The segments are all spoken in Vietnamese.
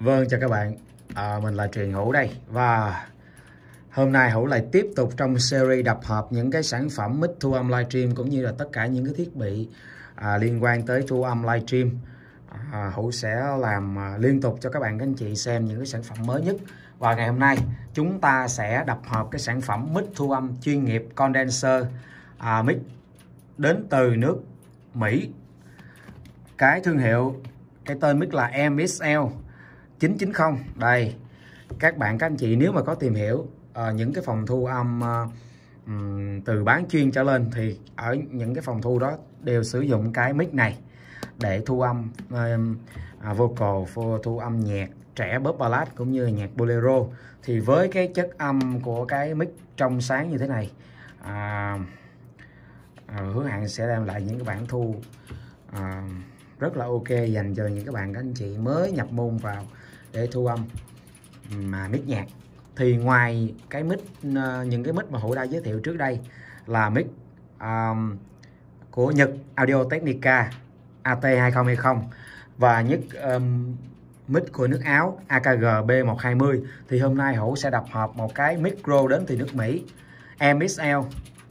Vâng chào các bạn. À, Mình là Truyền Hữu đây. Và hôm nay Hữu lại tiếp tục trong series đập hợp những cái sản phẩm mic thu âm livestream Cũng như là tất cả những cái thiết bị à, liên quan tới thu âm livestream. À, Hữu sẽ làm à, liên tục cho các bạn các anh chị xem những cái sản phẩm mới nhất. Và ngày hôm nay chúng ta sẽ đập hợp cái sản phẩm mic thu âm chuyên nghiệp condenser à, mic đến từ nước Mỹ. Cái thương hiệu cái tên mic là MXL 990 đây các bạn các anh chị nếu mà có tìm hiểu uh, những cái phòng thu âm uh, um, từ bán chuyên trở lên thì ở những cái phòng thu đó đều sử dụng cái mic này để thu âm uh, vocal thu âm nhạc trẻ pop ballad cũng như nhạc bolero. Thì với cái chất âm của cái mic trong sáng như thế này uh, uh, hứa hẹn sẽ đem lại những cái bản thu uh, rất là ok dành cho những các bạn các anh chị mới nhập môn vào để thu âm mà mic nhạc. Thì ngoài cái mic ờ, những cái mic mà hữu đã giới thiệu trước đây là mic um, của Nhật Audio Technica AT2020 và nhất um, mic của nước Áo AKG B120 thì hôm nay Hữu sẽ đập hợp một cái micro đến từ nước Mỹ MXL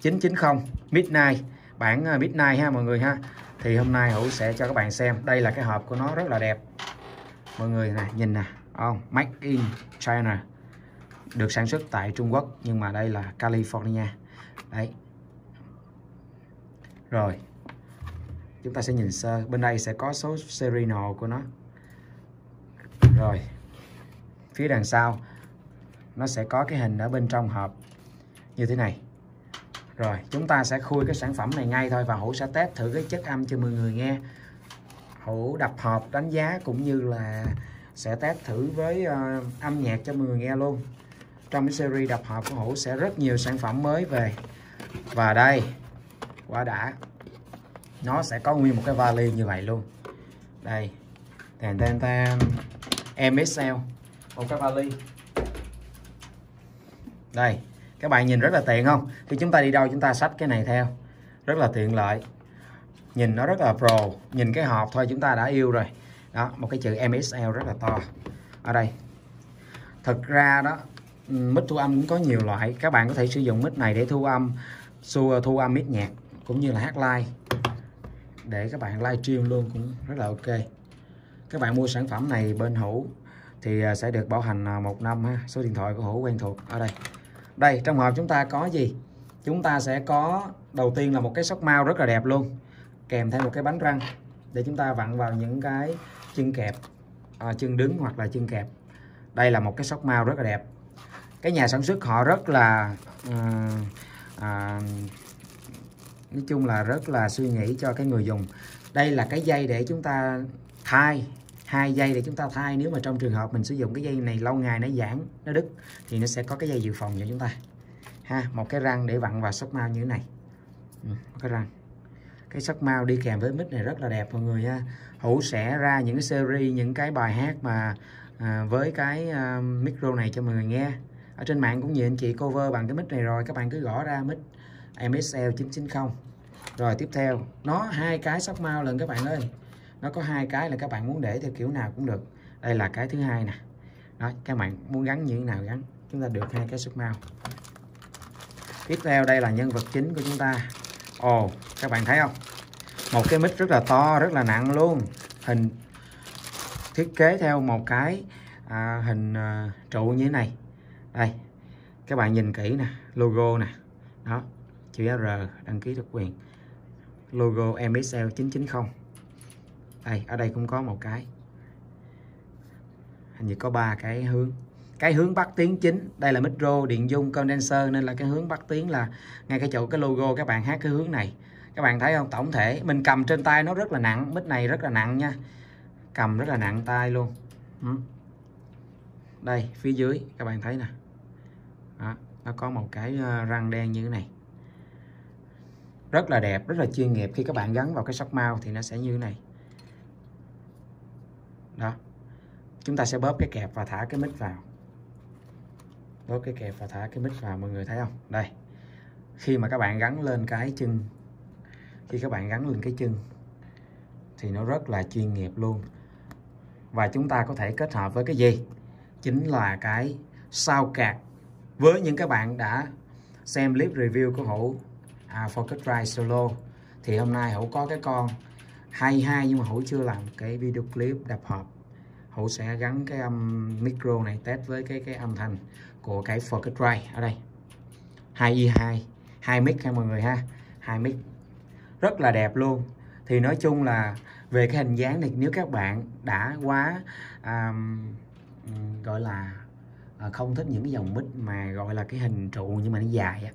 990 Midnight bản ờ, Midnight ha mọi người ha. Thì hôm nay Hữu sẽ cho các bạn xem. Đây là cái hộp của nó rất là đẹp mọi người này, nhìn nè. Không, Made in China. Được sản xuất tại Trung Quốc, nhưng mà đây là California. Đấy. Rồi. Chúng ta sẽ nhìn sơ, bên đây sẽ có số serial của nó. Rồi. Phía đằng sau, nó sẽ có cái hình ở bên trong hộp. Như thế này. Rồi, chúng ta sẽ khui cái sản phẩm này ngay thôi và hũ sẽ test thử cái chất âm cho mọi người nghe. Hữu đập hộp đánh giá cũng như là sẽ test thử với uh, âm nhạc cho mọi người nghe luôn. Trong cái series đập hộp của Hữu sẽ rất nhiều sản phẩm mới về. Và đây quá đã. Nó sẽ có nguyên một cái vali như vậy luôn. Đây. Tèn tèn tèn. MSL một cái vali. Đây. Các bạn nhìn rất là tiện không? Khi chúng ta đi đâu chúng ta xách cái này theo? Rất là tiện lợi nhìn nó rất là pro. Nhìn cái hộp thôi, chúng ta đã yêu rồi. Đó, một cái chữ MSL rất là to. Ở đây. Thực ra đó mic thu âm cũng có nhiều loại. Các bạn có thể sử dụng mic này để thu âm xua thu âm mic nhạc, cũng như là hát live. Để các bạn live stream luôn cũng rất là ok. Các bạn mua sản phẩm này bên hữu thì à, sẽ được bảo hành à, một năm ha. Số điện thoại của hữu quen thuộc. Ở đây. Đây, trong hộp chúng ta có gì? Chúng ta sẽ có, đầu tiên là một cái sóc mau rất là đẹp luôn kèm thêm một cái bánh răng để chúng ta vặn vào những cái chân kẹp à, chân đứng hoặc là chân kẹp. Đây là một cái sóc mau rất là đẹp. Cái nhà sản xuất họ rất là à, à, nói chung là rất là suy nghĩ cho cái người dùng. Đây là cái dây để chúng ta thay hai dây để chúng ta thay. Nếu mà trong trường hợp mình sử dụng cái dây này lâu ngày nó giãn nó đứt thì nó sẽ có cái dây dự phòng cho chúng ta. Ha một cái răng để vặn vào sóc mau như thế này. Ừ, cái răng cái sắc mau đi kèm với mic này rất là đẹp mọi người ha. Hữu sẽ ra những cái series những cái bài hát mà à, với cái à, micro này cho mọi người nghe. Ở trên mạng cũng nhiều anh chị cover bằng cái mic này rồi các bạn cứ gõ ra mic MSL 990 rồi tiếp theo nó hai cái sắc mau lần các bạn ơi. Nó có hai cái là các bạn muốn để theo kiểu nào cũng được. Đây là cái thứ hai nè. Đó các bạn muốn gắn như thế nào gắn chúng ta được hai cái sắc mau tiếp theo đây là nhân vật chính của chúng ta ồ các bạn thấy không? Một cái mic rất là to rất là nặng luôn. Hình thiết kế theo một cái à, hình à, trụ như thế này. Đây các bạn nhìn kỹ nè logo nè. Đó chữ R đăng ký độc quyền. Logo MSL 990 đây ở đây cũng có một cái. Hình như có ba cái hướng cái hướng bắt tiếng chính. Đây là micro điện dung condenser nên là cái hướng bắt tiếng là ngay cái chỗ cái logo các bạn hát cái hướng này. Các bạn thấy không? Tổng thể mình cầm trên tay nó rất là nặng mic này rất là nặng nha. Cầm rất là nặng tay luôn. Ừ. đây phía dưới các bạn thấy nè. Đó, nó có một cái ờ, răng đen như thế này. Rất là đẹp rất là chuyên nghiệp. Khi các bạn gắn vào cái sóc mau thì nó sẽ như thế này. Đó. Chúng ta sẽ bóp cái kẹp và thả cái mic vào bóp cái kẹp và thả cái mic vào mọi người thấy không? Đây. Khi mà các bạn gắn lên cái chân khi các bạn gắn lên cái chân thì nó rất là chuyên nghiệp luôn. Và chúng ta có thể kết hợp với cái gì? Chính là cái sao cạc với những các bạn đã xem clip review của hữu à, Focus Drive Solo. Thì hôm nay hữu có cái con hay hay nhưng mà hữu chưa làm cái video clip đập hộp. Hữu sẽ gắn cái âm micro này test với cái cái âm thanh của cái Focusrite ở đây. 2i2 2 mic ha mọi người ha 2 mic. Rất là đẹp luôn. Thì nói chung là về cái hình dáng này nếu các bạn đã quá um, gọi là uh, không thích những cái dòng mic mà gọi là cái hình trụ nhưng mà nó dài á.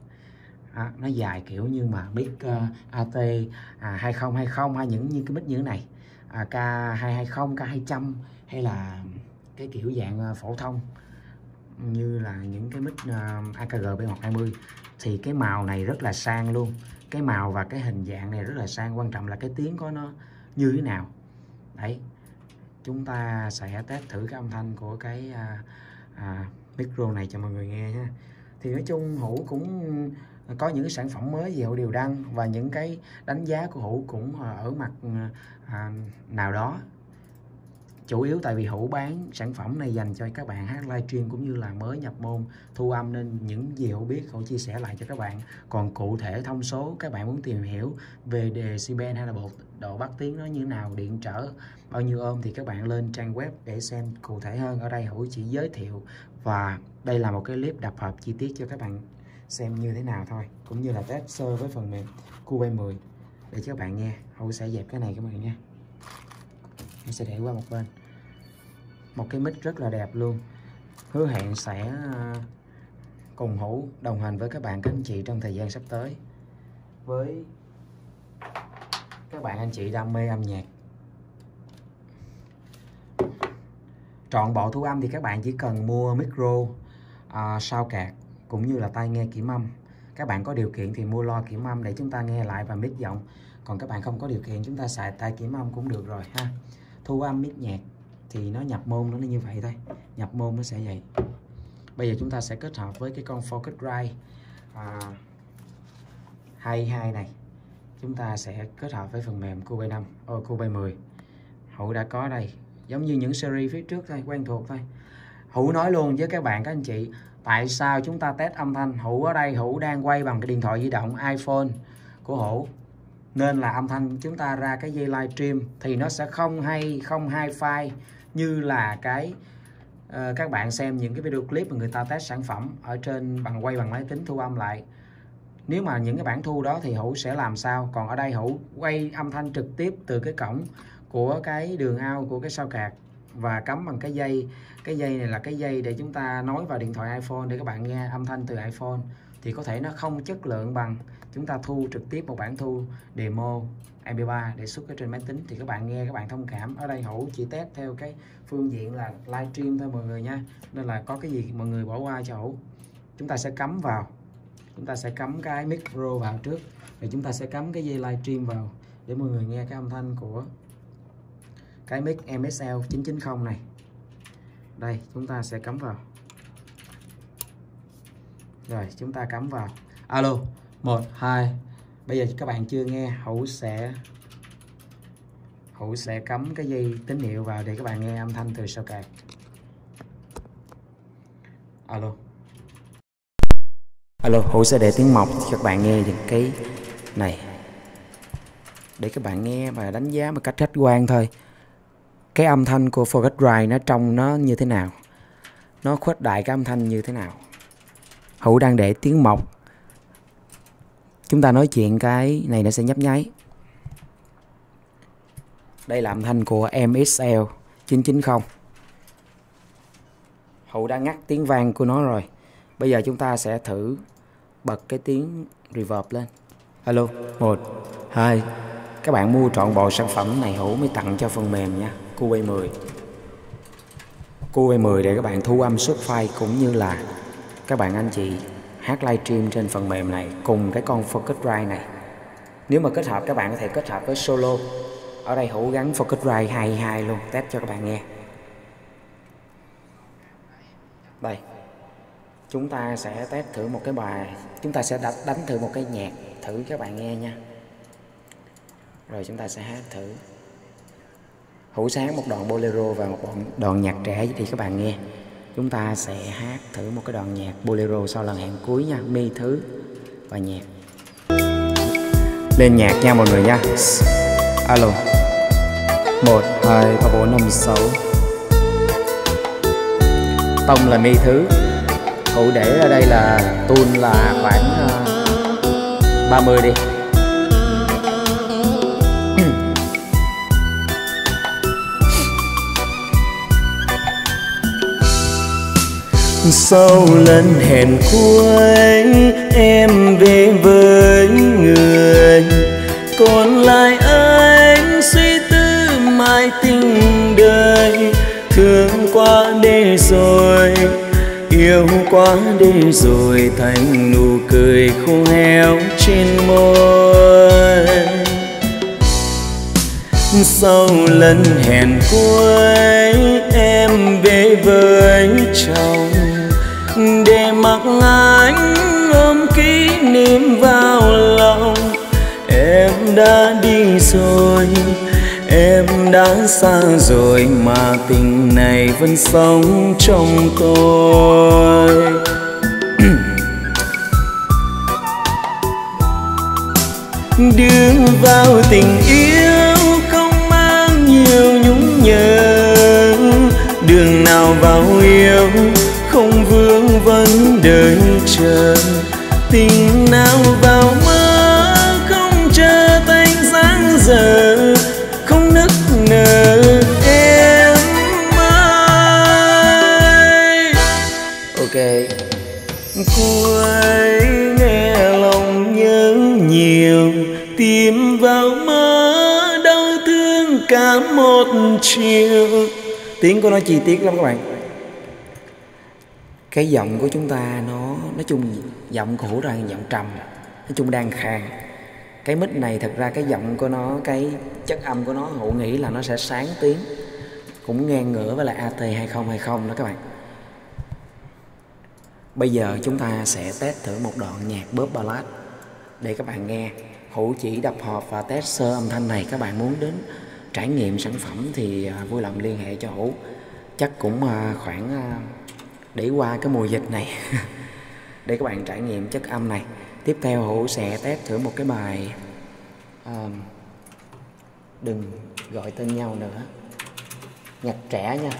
À, nó dài kiểu như mà mic ờ, uh, AT à, 2020 hay những như cái mic như thế này. À, K220 K200 hay là cái kiểu dạng uh, phổ thông như là những cái mic uh, AKG B120 thì cái màu này rất là sang luôn. Cái màu và cái hình dạng này rất là sang quan trọng là cái tiếng của nó như thế nào. Đấy chúng ta sẽ test thử cái âm thanh của cái à, à, micro này cho mọi người nghe nhé thì nói chung hữu cũng có những cái sản phẩm mới gì hữu đều đăng và những cái đánh giá của hữu cũng ờ, ở mặt ờ, à, nào đó chủ yếu tại vì hữu bán sản phẩm này dành cho các bạn hát livestream cũng như là mới nhập môn, thu âm nên những gì hữu biết hữu chia sẻ lại cho các bạn. Còn cụ thể thông số, các bạn muốn tìm hiểu về đề decibel hay là bộ độ bắt tiếng nó như thế nào, điện trở bao nhiêu ôm thì các bạn lên trang web để xem cụ thể hơn. Ở đây hữu chỉ giới thiệu và đây là một cái clip đập hợp chi tiết cho các bạn xem như thế nào thôi, cũng như là test sơ với phần mềm QB10 để cho các bạn nghe. Hữu sẽ dẹp cái này các bạn nha. Em sẽ để qua một bên một cái mic rất là đẹp luôn. Hứa hẹn sẽ ờ, cùng hữu đồng hành với các bạn các anh chị trong thời gian sắp tới. Với các bạn anh chị đam mê âm nhạc. Trọn bộ thu âm thì các bạn chỉ cần mua micro à, sao cạc cũng như là tai nghe kiểm âm. Các bạn có điều kiện thì mua loa kiểm âm để chúng ta nghe lại và mix giọng. Còn các bạn không có điều kiện chúng ta xài tai kiểm âm cũng được rồi ha. Thu âm mix nhạc thì nó nhập môn nó như vậy thôi. Nhập môn nó sẽ vậy. Bây giờ chúng ta sẽ kết hợp với cái con Focus Ride à, 22 này. Chúng ta sẽ kết hợp với phần mềm QB5 ô Cubase 10 Hữu đã có đây. Giống như những series phía trước thôi quen thuộc thôi. Hữu nói luôn với các bạn các anh chị tại sao chúng ta test âm thanh? Hữu ở đây Hữu đang quay bằng cái điện thoại di động iPhone của Hữu. Nên là âm thanh chúng ta ra cái dây livestream thì nó sẽ không hay không hai file như là cái uh, các bạn xem những cái video clip mà người ta test sản phẩm ở trên bằng quay bằng máy tính thu âm lại. Nếu mà những cái bản thu đó thì hữu sẽ làm sao? Còn ở đây hữu quay âm thanh trực tiếp từ cái cổng của cái đường ao của cái sao cạc và cắm bằng cái dây. Cái dây này là cái dây để chúng ta nối vào điện thoại iPhone để các bạn nghe âm thanh từ iPhone. Thì có thể nó không chất lượng bằng chúng ta thu trực tiếp một bản thu demo MP3 để xuất ở trên máy tính. Thì các bạn nghe các bạn thông cảm. Ở đây hữu chỉ test theo cái phương diện là livestream thôi mọi người nha. Nên là có cái gì mọi người bỏ qua cho hữu. Chúng ta sẽ cắm vào. Chúng ta sẽ cắm cái micro vào trước. Rồi chúng ta sẽ cắm cái dây livestream vào để mọi người nghe cái âm thanh của cái mic MSL 990 này. Đây, chúng ta sẽ cắm vào. Rồi, chúng ta cắm vào. Alo, một, hai. Bây giờ các bạn chưa nghe, hữu sẽ hữu sẽ cắm cái dây tín hiệu vào để các bạn nghe âm thanh từ sau cạc alo. Alo, hữu sẽ để tiếng mọc cho các bạn nghe những cái này. Để các bạn nghe và đánh giá một cách khách quan thôi cái âm thanh của Forget Ride nó trong nó như thế nào? Nó khuếch đại cái âm thanh như thế nào? Hữu đang để tiếng mộc. chúng ta nói chuyện cái này nó sẽ nhấp nháy. Đây là âm thanh của MXL 990 hữu đã ngắt tiếng vang của nó rồi. Bây giờ chúng ta sẽ thử bật cái tiếng reverb lên. Alo, một, hai. Các bạn mua trọn bộ sản phẩm này hữu mới tặng cho phần mềm nha. Cubase 10 Cubase 10 để các bạn thu âm xuất file cũng như là các bạn anh chị hát livestream trên phần mềm này cùng cái con Focusrite này. Nếu mà kết hợp, các bạn có thể kết hợp với solo. Ở đây hữu gắn Focusrite 22 luôn, test cho các bạn nghe. Đây. Chúng ta sẽ test thử một cái bài, chúng ta sẽ đánh thử một cái nhạc thử các bạn nghe nha. Rồi chúng ta sẽ hát thử hữu sáng một đoạn bolero và một đoạn, đoạn nhạc trẻ thì các bạn nghe. Chúng ta sẽ hát thử một cái đoạn nhạc bolero sau lần hẹn cuối nha. Mi thứ và nhạc. Lên nhạc nha mọi người nha. Alo. Một hai ba bốn năm sáu. Tông là mi thứ. Hữu để ở đây là tun là khoảng ờ, uh, 30 đi. Sau lần hẹn cuối, em về với người. Còn lại anh suy tư mãi tình đời. Thương quá để rồi, yêu quá để rồi, thành nụ cười khô héo trên môi. Sau lần hẹn cuối, em về với chồng để mặc anh ôm kỷ niệm vào lòng. Em đã đi rồi, em đã xa rồi mà tình này vẫn sống trong tôi. Đưa vào tình yêu không mang nhiều nhung nhớ. Đường nào vào yêu vấn đợi chờ. Tình nào vào mơ không chờ thành dáng giờ không nức nở em ơi. Ok. Cuối nghe lòng nhớ nhiều tìm vào mơ đau thương cả một chiều. Tiếng của nó chi tiết lắm các bạn cái giọng của chúng ta nó, nói chung giọng của hữu là giọng trầm, nói chung đang khang. Cái mic này thật ra cái giọng của nó, cái chất âm của nó hữu nghĩ là nó sẽ sáng tiếng, cũng ngang ngửa với lại AT 2020 đó các bạn. Bây giờ chúng ta sẽ test thử một đoạn nhạc bóp ballad để các bạn nghe. Hữu chỉ đập hộp và test sơ âm thanh này, các bạn muốn đến trải nghiệm sản phẩm thì à, vui lòng liên hệ cho hữu. Chắc cũng à, khoảng à, để qua cái mùa dịch này. Để các bạn trải nghiệm chất âm này. Tiếp theo hữu sẽ test thử một cái bài um, đừng gọi tên nhau nữa. Nhạc trẻ nha.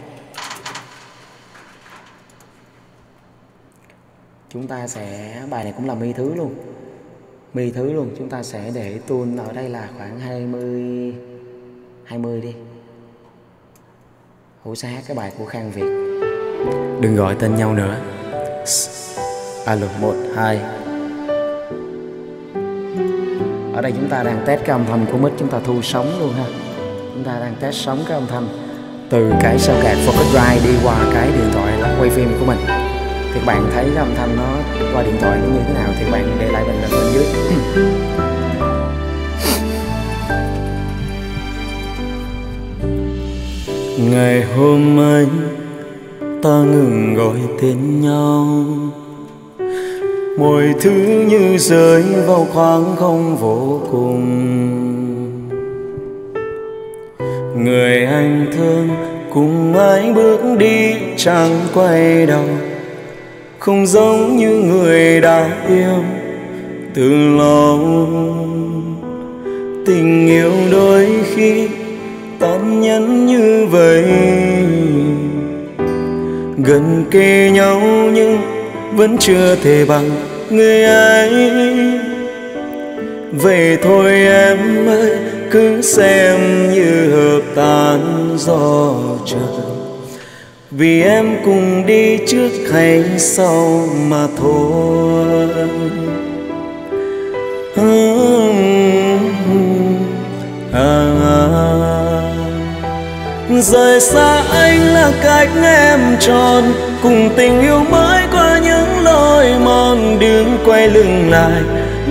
Chúng ta sẽ bài này cũng là mi thứ luôn. Mi thứ luôn chúng ta sẽ để tuôn ở đây là khoảng 20 20 đi. Hữu sẽ hát cái bài của khang việt đừng gọi tên nhau nữa. Alo một hai. Ở đây chúng ta đang test cái âm thanh của mic chúng ta thu sóng luôn ha. Chúng ta đang test sóng cái âm thanh từ cái sao card Focus Drive đi qua cái điện thoại là quay phim của mình. Thì bạn thấy cái âm thanh nó qua điện thoại nó như thế nào thì bạn để lại bình luận bên dưới. Ngày hôm ấy ta ngừng gọi tên nhau. Mọi thứ như rơi vào khoảng không vô cùng. Người anh thương cùng ai bước đi chẳng quay đầu. Không giống như người đã yêu từ lâu. Tình yêu đôi khi tàn nhẫn như vậy gần kề nhau nhưng vẫn chưa thể bằng người ấy. Vậy thôi em ơi cứ xem như hợp tan do trời. Vì em cùng đi trước hay sau mà thôi. À, rời xa anh là cách em chọn cùng tình yêu mới qua những lối mòn. Đường quay lưng lại,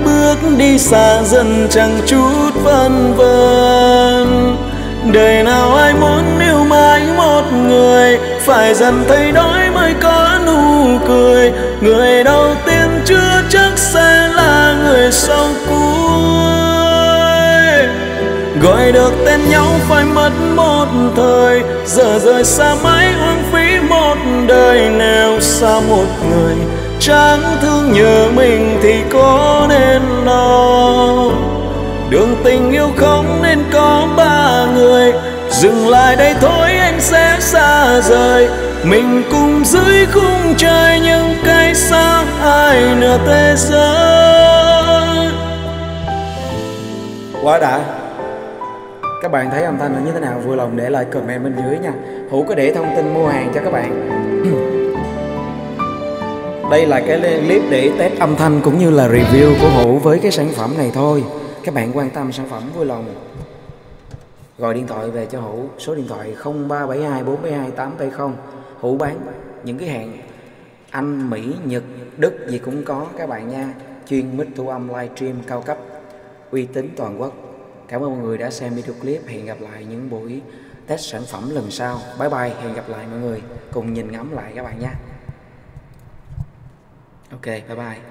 bước đi xa dần chẳng chút vân vân. Đời nào ai muốn yêu mãi một người, phải dần thấy đói mới có nụ cười. Người đầu tiên chưa chắc sẽ là người sau cuối gọi được tên nhau phải mất một thời. Giờ rời xa mãi hoang phí một đời. Nếu xa một người chẳng thương nhớ mình thì có nên lo. Đường tình yêu không nên có ba người. Dừng lại đây thôi, anh sẽ xa rời. Mình cùng dưới khung trời những cái xa ai nửa thế giới? Quá đã các bạn thấy âm thanh nó như thế nào? Vui lòng để lại comment bên dưới nha. Hữu có để thông tin mua hàng cho các bạn. Đây là cái clip để test âm thanh cũng như là review của hữu với cái sản phẩm này thôi. Các bạn quan tâm sản phẩm, vui lòng. Gọi điện thoại về cho hữu. Số điện thoại 0372 472 870 hữu bán những cái hàng anh, mỹ, nhật, đức gì cũng có các bạn nha. Chuyên mic thu âm livestream cao cấp, uy tín toàn quốc cảm ơn mọi người đã xem video clip. Hẹn gặp lại những buổi test sản phẩm lần sau. Bye bye, hẹn gặp lại mọi người. Cùng nhìn ngắm lại các bạn nha ok, bye bye.